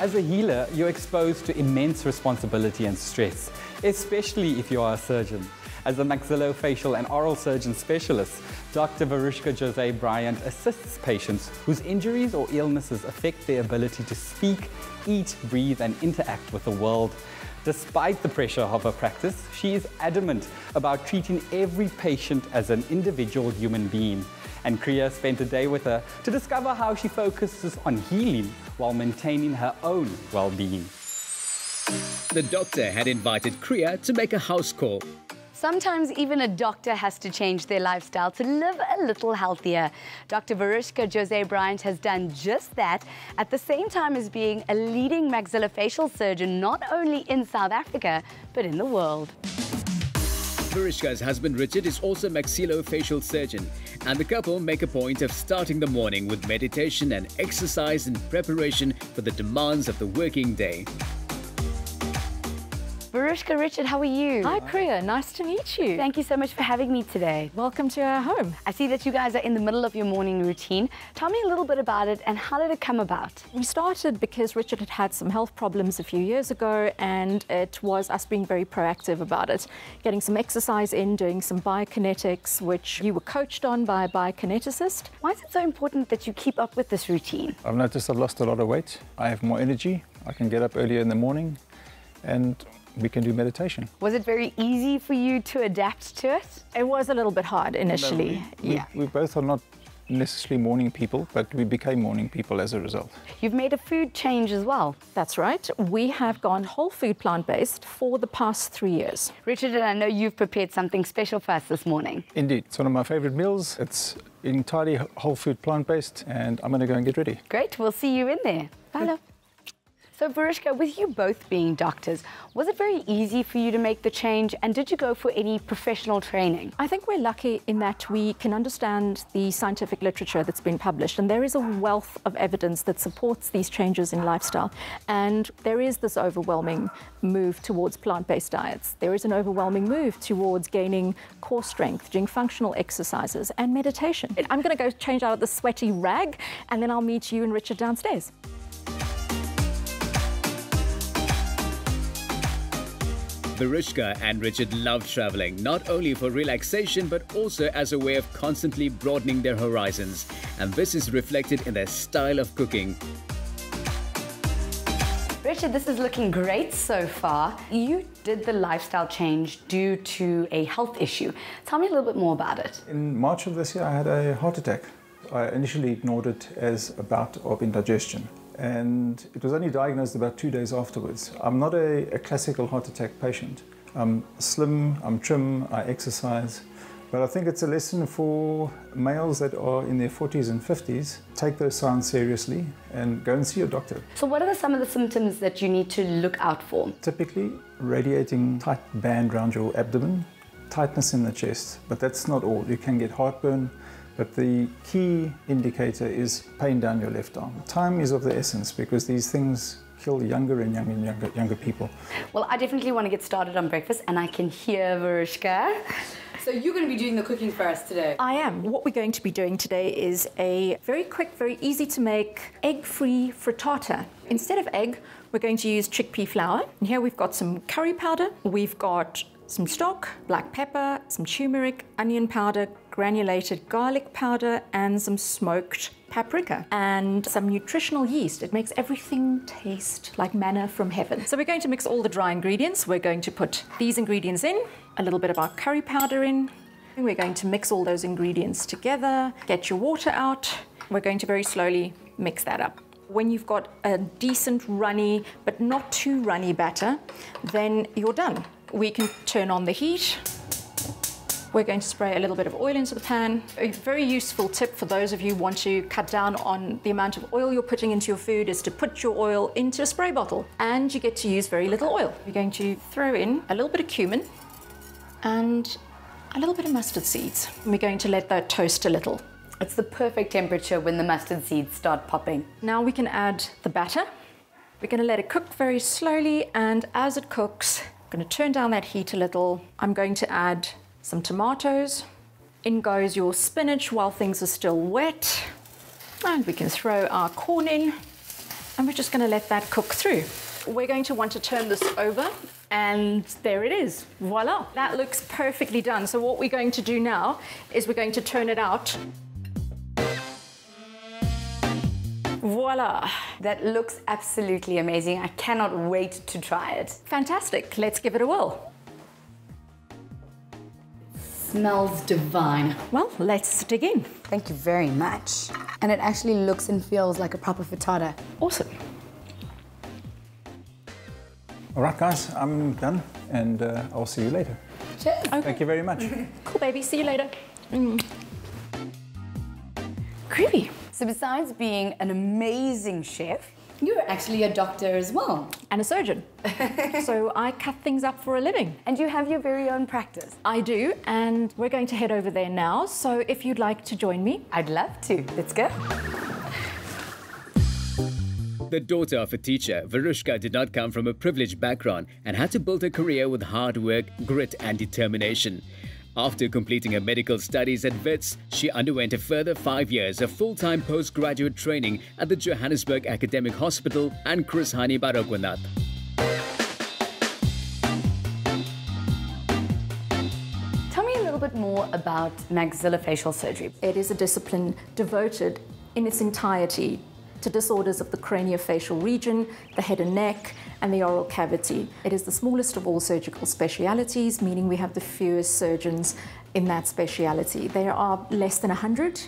As a healer, you're exposed to immense responsibility and stress, especially if you are a surgeon. As a maxillofacial and oral surgeon specialist, Dr. Veruschka José-Bryant assists patients whose injuries or illnesses affect their ability to speak, eat, breathe, and interact with the world. Despite the pressure of her practice, she is adamant about treating every patient as an individual human being. And Kriya spent a day with her to discover how she focuses on healing while maintaining her own well-being. The doctor had invited Kriya to make a house call. Sometimes even a doctor has to change their lifestyle to live a little healthier. Dr. Veruschka José-Bryant has done just that at the same time as being a leading maxillofacial surgeon not only in South Africa, but in the world. Veruschka's husband Richard is also maxillofacial surgeon, and the couple make a point of starting the morning with meditation and exercise in preparation for the demands of the working day. Veruschka Richard, how are you? Hi, Kriya. Nice to meet you. Thank you so much for having me today. Welcome to our home. I see that you guys are in the middle of your morning routine. Tell me a little bit about it and how did it come about? We started because Richard had had some health problems a few years ago, and it was us being very proactive about it. Getting some exercise in, doing some biokinetics, which you were coached on by a biokineticist. Why is it so important that you keep up with this routine? I've noticed I've lost a lot of weight. I have more energy. I can get up earlier in the morning and we can do meditation. Was it very easy for you to adapt to it? It was a little bit hard initially. No, we, yeah. We, we both are not necessarily morning people, but we became morning people as a result. You've made a food change as well. That's right. We have gone whole food plant based for the past three years. Richard, and I know you've prepared something special for us this morning. Indeed. It's one of my favorite meals. It's entirely whole food plant based, and I'm going to go and get ready. Great. We'll see you in there. Bye, love. So Veruschka, with you both being doctors, was it very easy for you to make the change and did you go for any professional training? I think we're lucky in that we can understand the scientific literature that's been published and there is a wealth of evidence that supports these changes in lifestyle and there is this overwhelming move towards plant-based diets. There is an overwhelming move towards gaining core strength, doing functional exercises and meditation. I'm going to go change out of the sweaty rag and then I'll meet you and Richard downstairs. Veruschka and Richard love traveling, not only for relaxation but also as a way of constantly broadening their horizons. And this is reflected in their style of cooking. Richard, this is looking great so far. You did the lifestyle change due to a health issue. Tell me a little bit more about it. In March of this year, I had a heart attack. I initially ignored it as a bout of indigestion and it was only diagnosed about two days afterwards. I'm not a, a, classical heart attack patient. I'm slim, I'm trim, I exercise, but I think it's a lesson for males that are in their 40s and 50s. Take those signs seriously and go and see your doctor. So what are some of the symptoms that you need to look out for? Typically, radiating tight band around your abdomen, tightness in the chest, but that's not all. You can get heartburn, but the key indicator is pain down your left arm. Time is of the essence because these things kill younger and younger and younger, younger people. Well, I definitely want to get started on breakfast and I can hear Veruschka. So you're going to be doing the cooking for us today? I am. What we're going to be doing today is a very quick, very easy to make egg-free frittata. Instead of egg, we're going to use chickpea flour. And here we've got some curry powder. We've got some stock, black pepper, some turmeric, onion powder, granulated garlic powder, and some smoked paprika and some nutritional yeast. It makes everything taste like manna from heaven. So we're going to mix all the dry ingredients. We're going to put these ingredients in, a little bit of our curry powder in. We're going to mix all those ingredients together, get your water out. We're going to very slowly mix that up. When you've got a decent runny, but not too runny batter, then you're done we can turn on the heat. We're going to spray a little bit of oil into the pan. A very useful tip for those of you who want to cut down on the amount of oil you're putting into your food is to put your oil into a spray bottle and you get to use very little oil. You're going to throw in a little bit of cumin and a little bit of mustard seeds. And we're going to let that toast a little. It's the perfect temperature when the mustard seeds start popping. Now we can add the batter. We're going to let it cook very slowly and as it cooks, I'm going to turn down that heat a little. I'm going to add some tomatoes. In goes your spinach while things are still wet. And we can throw our corn in. And we're just going to let that cook through. We're going to want to turn this over and there it is. Voila. That looks perfectly done. So what we're going to do now is we're going to turn it out. Voila. That looks absolutely amazing. I cannot wait to try it. Fantastic. Let's give it a whirl. Smells divine. Well, let's dig in. Thank you very much. And it actually looks and feels like a proper frittata. Awesome. All right, guys, I'm done, and uh, I'll see you later. Cheers. Okay. Thank you very much. Cool, baby. See you later. Mm. Creepy. So besides being an amazing chef, you're actually a doctor as well. And a surgeon. so I cut things up for a living. And you have your very own practice. I do, and we're going to head over there now. So if you'd like to join me, I'd love to. Let's go. The daughter of a teacher, Veruschka did not come from a privileged background and had to build a career with hard work, grit, and determination. After completing her medical studies at WITS, she underwent a further five years of full time postgraduate training at the Johannesburg Academic Hospital and Chris Hani Baragwanath. Tell me a little bit more about maxillofacial surgery. it is a discipline devoted in its entirety to disorders of the craniofacial region, the head and neck, and the oral cavity. It is the smallest of all surgical specialities, meaning we have the fewest surgeons in that speciality. There are less than 100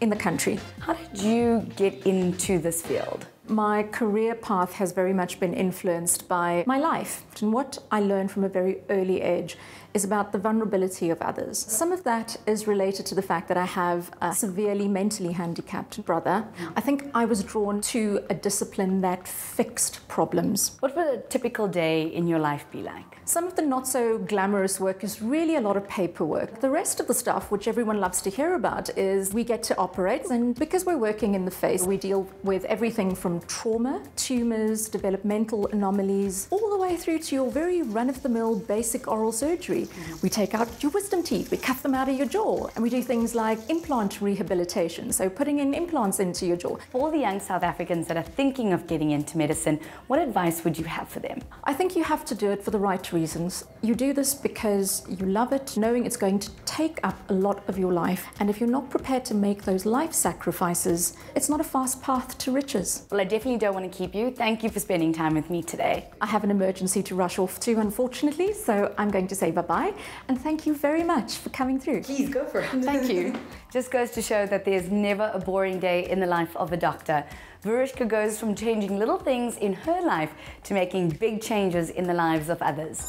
in the country. How did you get into this field? My career path has very much been influenced by my life. And what I learned from a very early age is about the vulnerability of others. Some of that is related to the fact that I have a severely mentally handicapped brother. I think I was drawn to a discipline that fixed problems. What would a typical day in your life be like? Some of the not so glamorous work is really a lot of paperwork. The rest of the stuff, which everyone loves to hear about, is we get to operate, and because we're working in the face, we deal with everything from trauma, tumors, developmental anomalies, all the way through to your very run of the mill basic oral surgery. Mm-hmm. We take out your wisdom teeth, we cut them out of your jaw, and we do things like implant rehabilitation, so putting in implants into your jaw. For all the young South Africans that are thinking of getting into medicine, what advice would you have for them? I think you have to do it for the right reasons. You do this because you love it, knowing it's going to take up a lot of your life. And if you're not prepared to make those life sacrifices, it's not a fast path to riches. Well, I definitely don't want to keep you. Thank you for spending time with me today. I have an emergency to rush off to, unfortunately, so I'm going to say bye bye. And thank you very much for coming through. Please go for it. Thank you. Just goes to show that there's never a boring day in the life of a doctor. Veruschka goes from changing little things in her life to making big changes in the lives of others.